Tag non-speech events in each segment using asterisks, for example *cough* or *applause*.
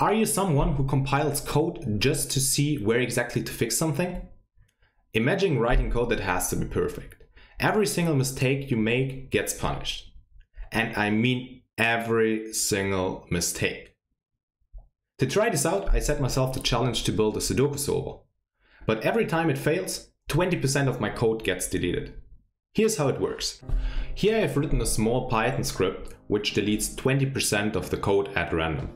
Are you someone who compiles code just to see where exactly to fix something? Imagine writing code that has to be perfect. Every single mistake you make gets punished. And I mean every single mistake. To try this out, I set myself the challenge to build a Sudoku solver. But every time it fails, 20% of my code gets deleted. Here's how it works. Here I have written a small Python script which deletes 20% of the code at random.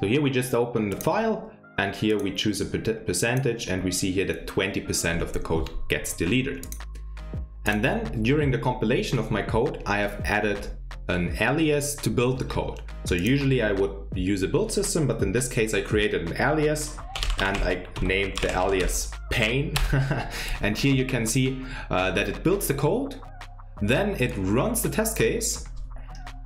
So here we just open the file and here we choose a percentage and we see here that 20% of the code gets deleted. And then during the compilation of my code, I have added an alias to build the code. So usually I would use a build system, but in this case I created an alias and I named the alias pain. *laughs* and here you can see uh, that it builds the code, then it runs the test case,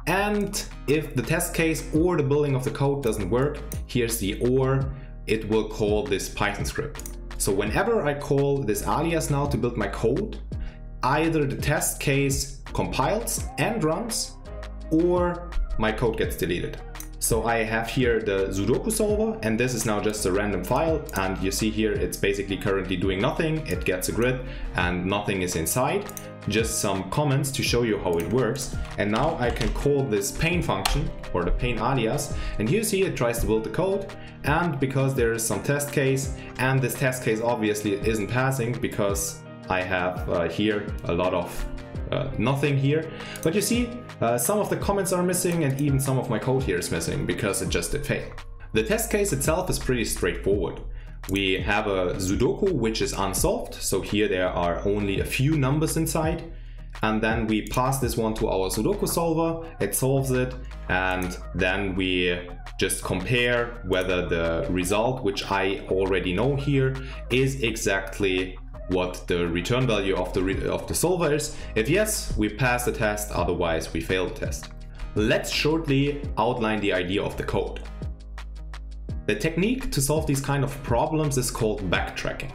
and if the test case or the building of the code doesn't work, here's the or, it will call this Python script. So whenever I call this alias now to build my code, either the test case compiles and runs, or my code gets deleted. So I have here the Sudoku solver and this is now just a random file and you see here it's basically currently doing nothing, it gets a grid and nothing is inside, just some comments to show you how it works. And now I can call this pain function or the pain alias. And you see it tries to build the code. And because there is some test case and this test case obviously isn't passing because I have uh, here a lot of uh, nothing here. But you see, uh, some of the comments are missing and even some of my code here is missing because it just did fail. The test case itself is pretty straightforward. We have a Sudoku which is unsolved, so here there are only a few numbers inside. And then we pass this one to our Sudoku solver, it solves it, and then we just compare whether the result, which I already know here, is exactly what the return value of the, of the solver is. If yes, we pass the test, otherwise we fail the test. Let's shortly outline the idea of the code. The technique to solve these kind of problems is called backtracking.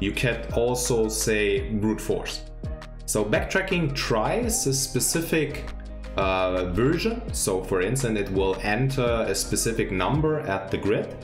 You can also say brute force. So backtracking tries a specific uh, version. So for instance, it will enter a specific number at the grid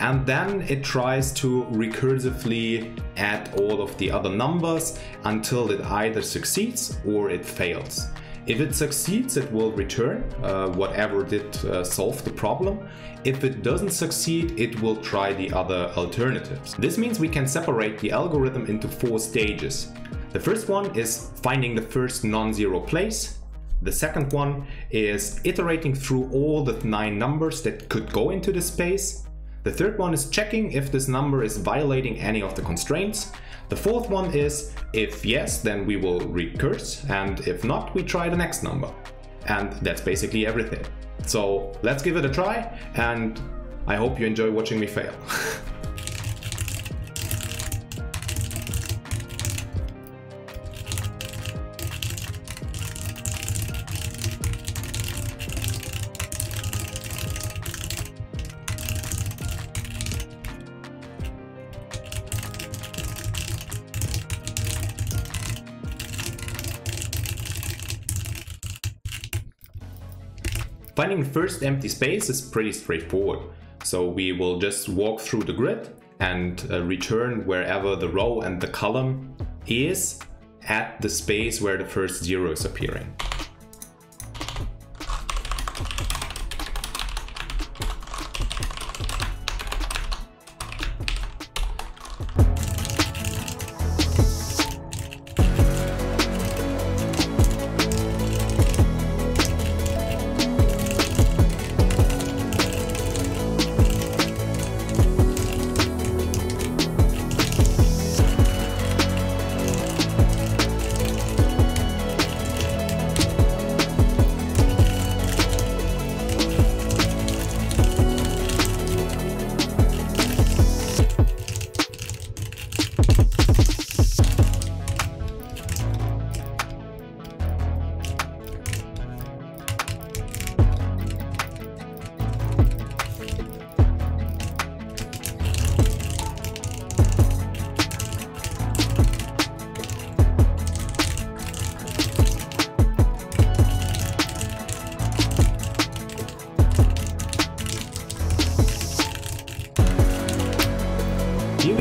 and then it tries to recursively add all of the other numbers until it either succeeds or it fails. If it succeeds, it will return uh, whatever did uh, solve the problem. If it doesn't succeed, it will try the other alternatives. This means we can separate the algorithm into four stages. The first one is finding the first non-zero place. The second one is iterating through all the nine numbers that could go into the space. The third one is checking if this number is violating any of the constraints. The fourth one is if yes, then we will recurse, and if not, we try the next number. And that's basically everything. So let's give it a try, and I hope you enjoy watching me fail. *laughs* Finding first empty space is pretty straightforward. So we will just walk through the grid and uh, return wherever the row and the column is at the space where the first zero is appearing.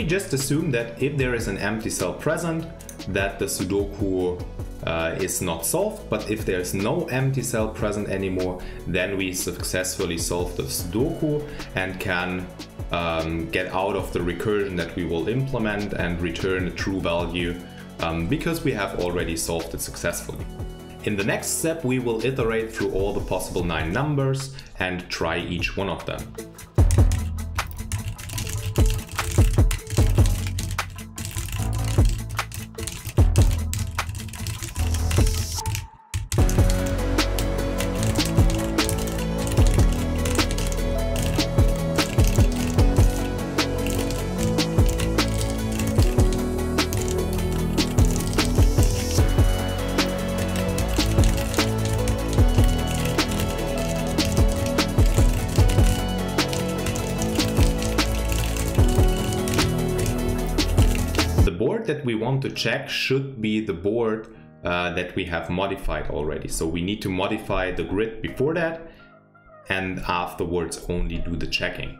Just assume that if there is an empty cell present, that the Sudoku uh, is not solved, but if there's no empty cell present anymore, then we successfully solve the Sudoku and can um, get out of the recursion that we will implement and return a true value um, because we have already solved it successfully. In the next step, we will iterate through all the possible nine numbers and try each one of them. We want to check should be the board uh, that we have modified already. So we need to modify the grid before that and afterwards only do the checking.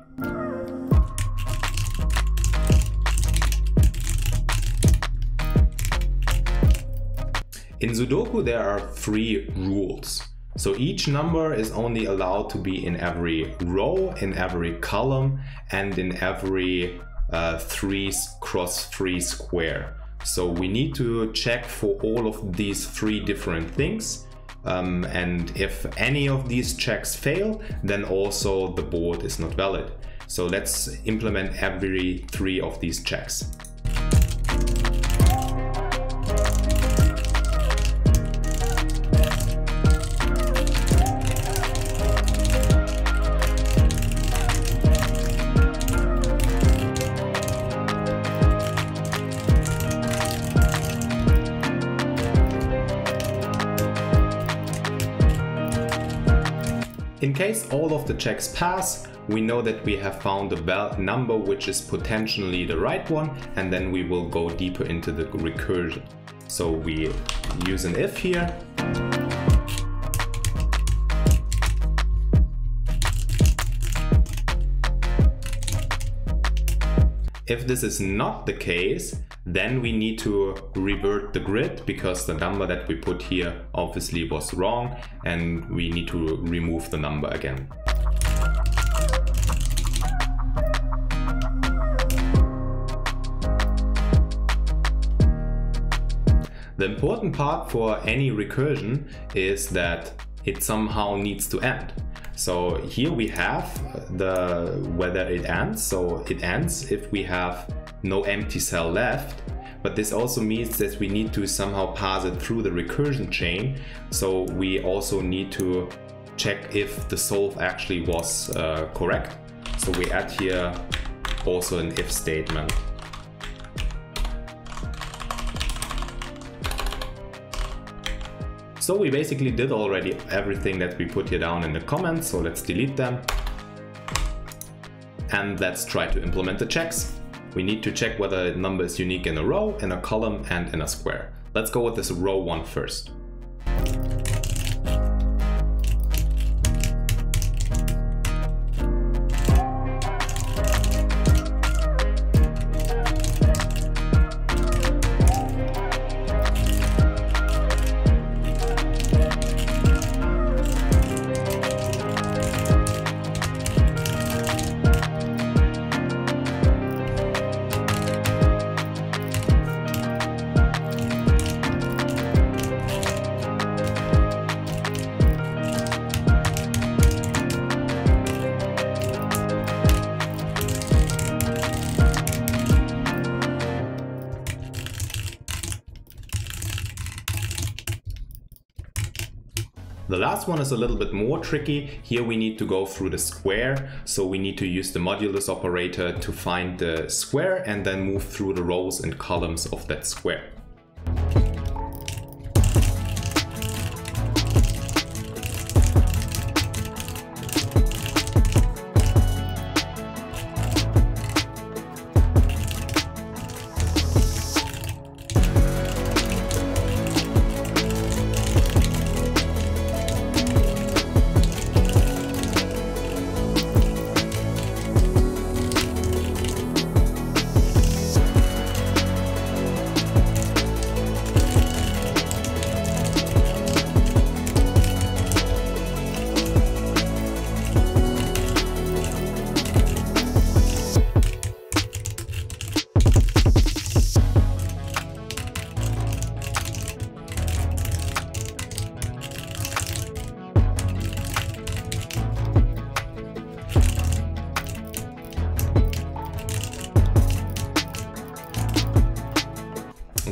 In Sudoku there are three rules. So each number is only allowed to be in every row, in every column, and in every uh, 3 cross 3 square. So we need to check for all of these three different things. Um, and if any of these checks fail, then also the board is not valid. So let's implement every three of these checks. In case all of the checks pass, we know that we have found a number which is potentially the right one and then we will go deeper into the recursion. So we use an if here. If this is not the case, then we need to revert the grid because the number that we put here obviously was wrong and we need to remove the number again. The important part for any recursion is that it somehow needs to end. So here we have the whether it ends. So it ends if we have no empty cell left. But this also means that we need to somehow pass it through the recursion chain. So we also need to check if the solve actually was uh, correct. So we add here also an if statement. So we basically did already everything that we put here down in the comments, so let's delete them. And let's try to implement the checks. We need to check whether a number is unique in a row, in a column, and in a square. Let's go with this row one first. Last one is a little bit more tricky. Here we need to go through the square. So we need to use the modulus operator to find the square and then move through the rows and columns of that square.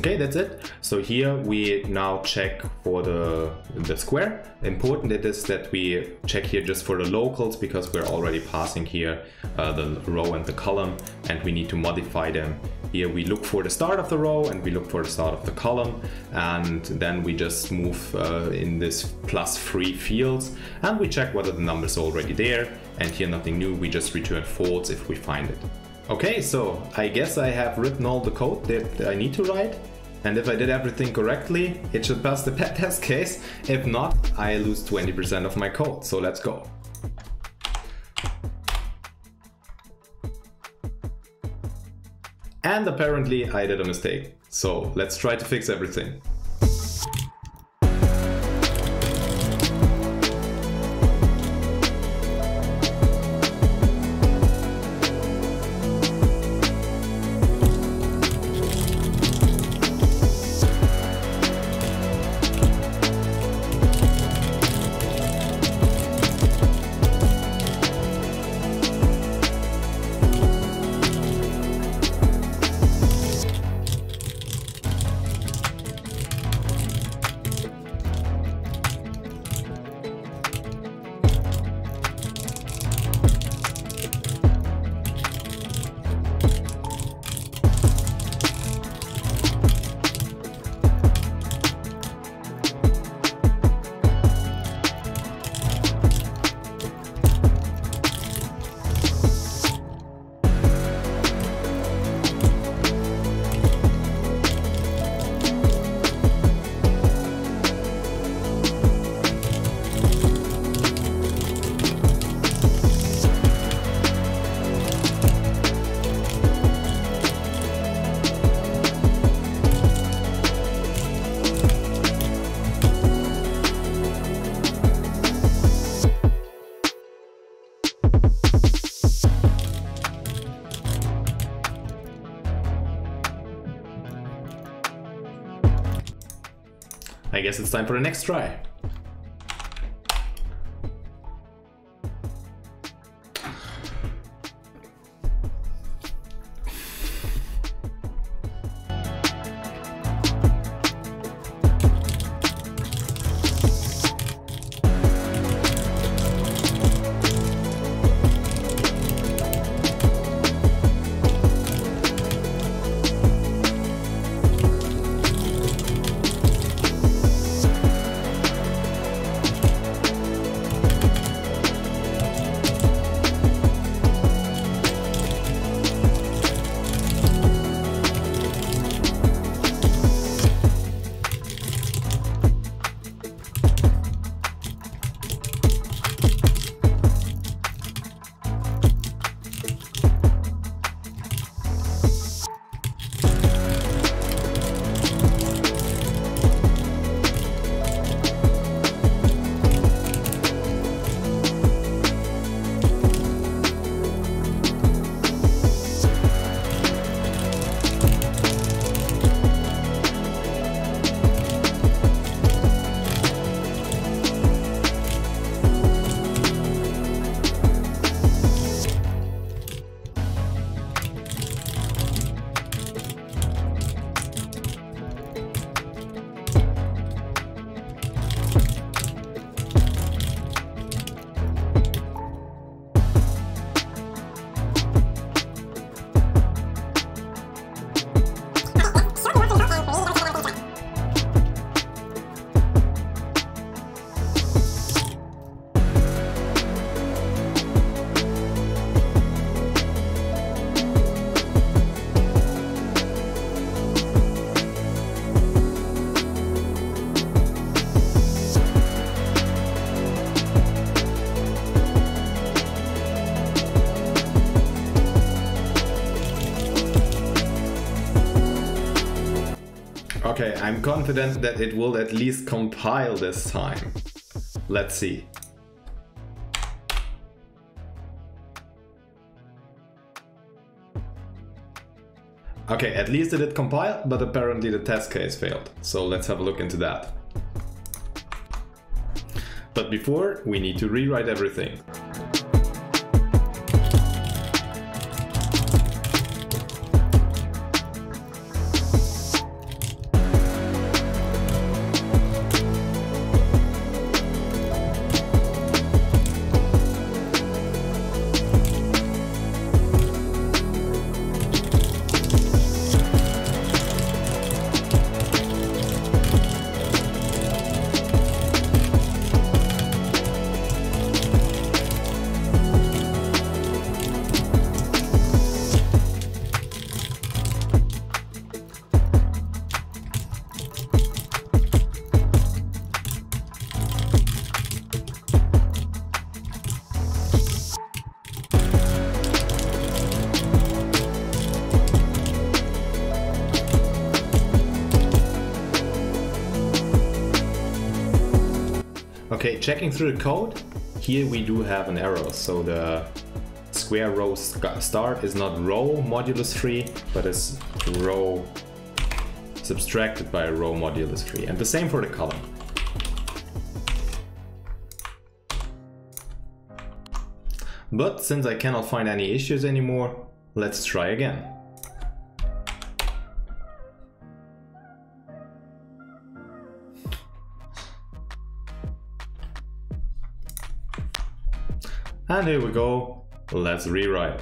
Okay, that's it. So here we now check for the, the square. Important it is that we check here just for the locals because we're already passing here uh, the row and the column and we need to modify them. Here we look for the start of the row and we look for the start of the column and then we just move uh, in this plus three fields and we check whether the number is already there and here nothing new, we just return false if we find it. Okay, so I guess I have written all the code that I need to write. And if I did everything correctly, it should pass the pet test case. If not, I lose 20% of my code. So let's go. And apparently I did a mistake. So let's try to fix everything. It's time for the next try. I'm confident that it will at least compile this time. Let's see. Okay, at least it did compile, but apparently the test case failed. So let's have a look into that. But before, we need to rewrite everything. Checking through the code, here we do have an error. So the square row start is not row modulus 3, but is row subtracted by row modulus 3. And the same for the column. But since I cannot find any issues anymore, let's try again. And here we go, let's rewrite.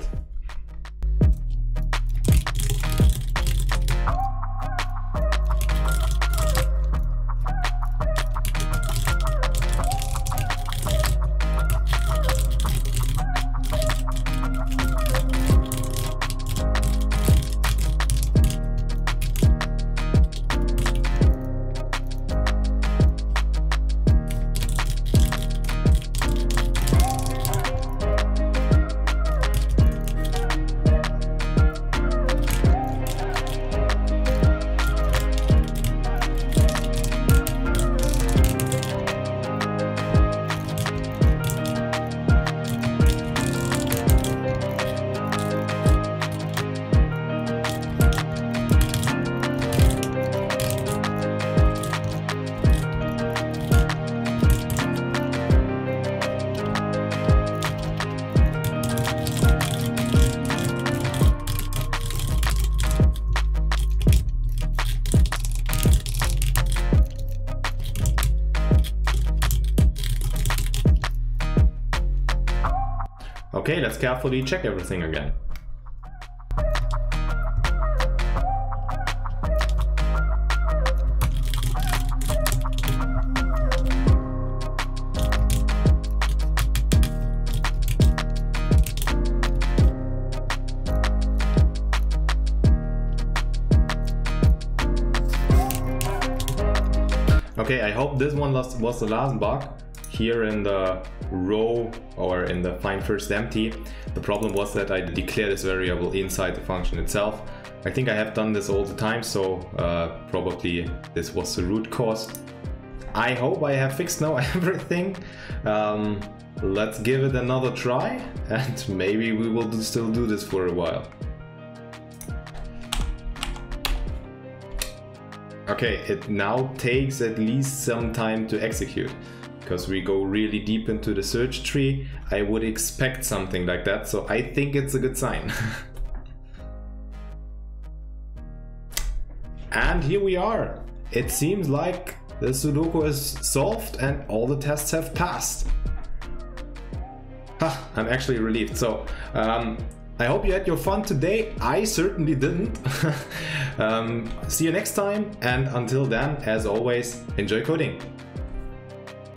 Okay, let's carefully check everything again. Okay, I hope this one was the last bug here in the row or in the find first empty, the problem was that I declared this variable inside the function itself. I think I have done this all the time, so uh, probably this was the root cause. I hope I have fixed now *laughs* everything. Um, let's give it another try *laughs* and maybe we will still do this for a while. Okay, it now takes at least some time to execute because we go really deep into the search tree, I would expect something like that. So I think it's a good sign. *laughs* and here we are. It seems like the Sudoku is solved and all the tests have passed. I'm actually relieved. So um, I hope you had your fun today. I certainly didn't. *laughs* um, see you next time. And until then, as always, enjoy coding.